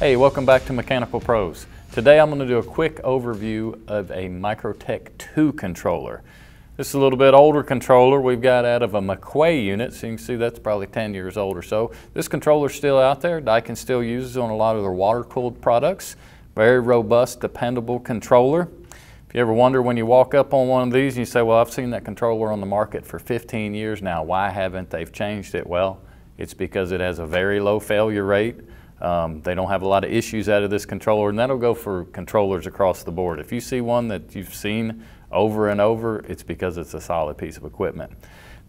Hey, welcome back to Mechanical Pros. Today I'm going to do a quick overview of a Microtech 2 controller. This is a little bit older controller we've got out of a McQuay unit, so you can see that's probably 10 years old or so. This controller's still out there. Daikin still uses on a lot of their water-cooled products. Very robust, dependable controller. If you ever wonder when you walk up on one of these and you say, well, I've seen that controller on the market for 15 years now, why haven't they changed it? Well, it's because it has a very low failure rate. Um, they don't have a lot of issues out of this controller, and that'll go for controllers across the board. If you see one that you've seen over and over, it's because it's a solid piece of equipment.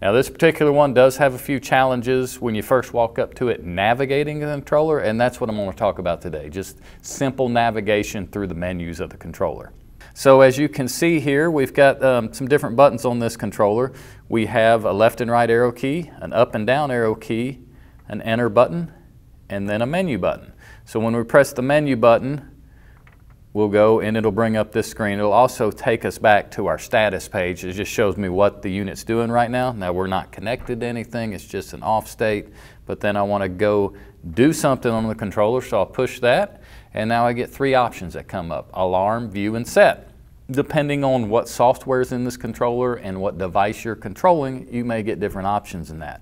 Now this particular one does have a few challenges when you first walk up to it navigating the controller, and that's what I'm going to talk about today, just simple navigation through the menus of the controller. So as you can see here, we've got um, some different buttons on this controller. We have a left and right arrow key, an up and down arrow key, an enter button, and then a menu button. So when we press the menu button, we'll go and it'll bring up this screen. It'll also take us back to our status page. It just shows me what the unit's doing right now. Now we're not connected to anything, it's just an off state, but then I want to go do something on the controller, so I'll push that, and now I get three options that come up, alarm, view, and set. Depending on what software is in this controller and what device you're controlling, you may get different options in that.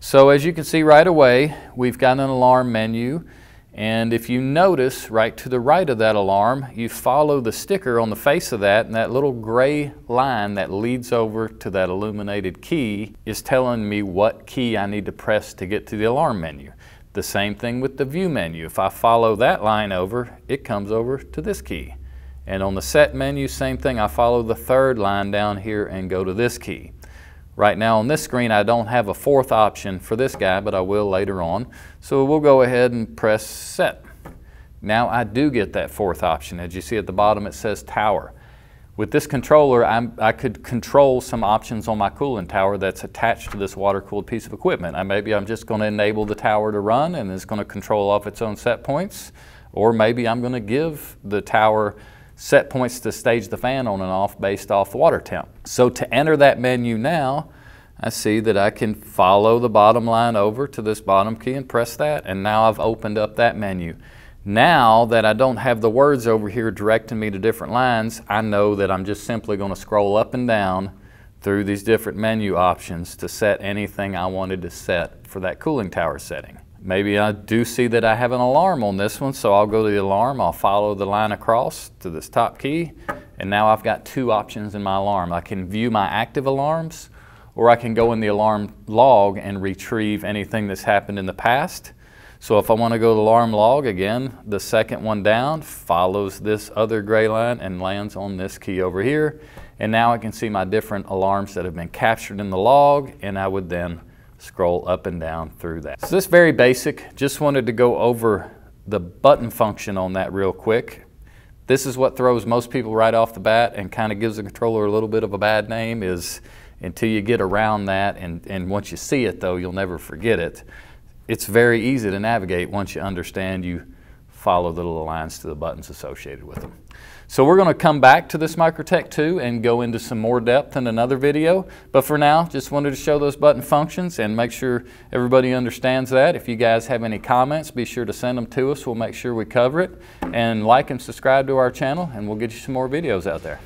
So as you can see right away, we've got an alarm menu. And if you notice right to the right of that alarm, you follow the sticker on the face of that and that little gray line that leads over to that illuminated key is telling me what key I need to press to get to the alarm menu. The same thing with the view menu. If I follow that line over, it comes over to this key. And on the set menu, same thing. I follow the third line down here and go to this key. Right now on this screen I don't have a fourth option for this guy, but I will later on. So we'll go ahead and press set. Now I do get that fourth option. As you see at the bottom it says tower. With this controller, I'm, i could control some options on my cooling tower that's attached to this water-cooled piece of equipment. I, maybe I'm just going to enable the tower to run and it's going to control off its own set points. Or maybe I'm going to give the tower set points to stage the fan on and off based off water temp. So to enter that menu now, I see that I can follow the bottom line over to this bottom key and press that, and now I've opened up that menu. Now that I don't have the words over here directing me to different lines, I know that I'm just simply going to scroll up and down through these different menu options to set anything I wanted to set for that cooling tower setting. Maybe I do see that I have an alarm on this one, so I'll go to the alarm, I'll follow the line across to this top key, and now I've got two options in my alarm. I can view my active alarms, or I can go in the alarm log and retrieve anything that's happened in the past. So if I want to go to the alarm log, again, the second one down follows this other gray line and lands on this key over here. And now I can see my different alarms that have been captured in the log, and I would then scroll up and down through that. So this very basic, just wanted to go over the button function on that real quick. This is what throws most people right off the bat and kind of gives the controller a little bit of a bad name is until you get around that and, and once you see it though, you'll never forget it. It's very easy to navigate once you understand you follow the little lines to the buttons associated with them. So we're going to come back to this Microtech 2 and go into some more depth in another video. But for now, just wanted to show those button functions and make sure everybody understands that. If you guys have any comments, be sure to send them to us. We'll make sure we cover it. And like and subscribe to our channel and we'll get you some more videos out there.